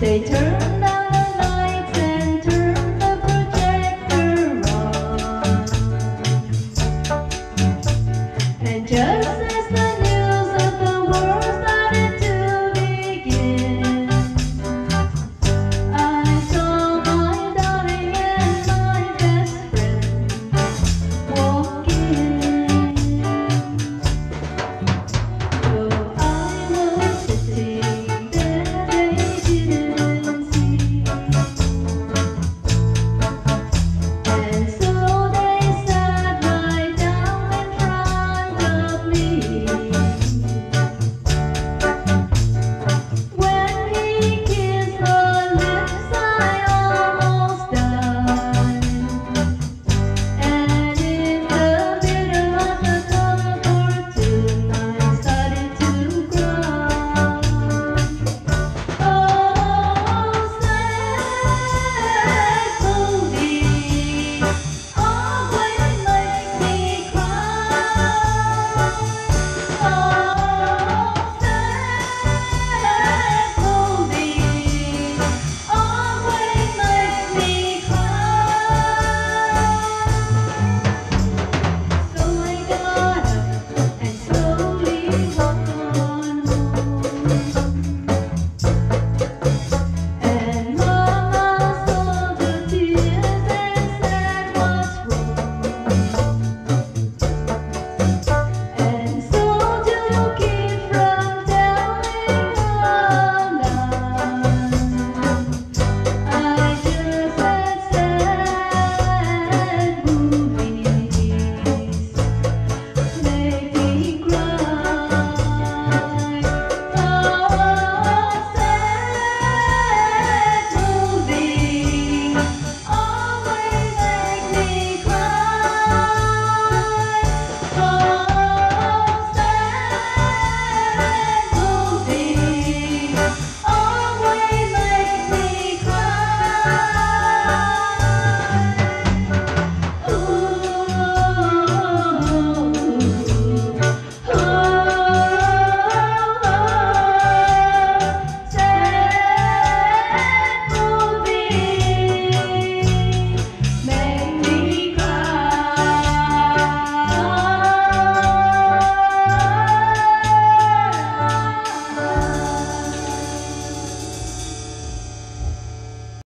Stay. Friends.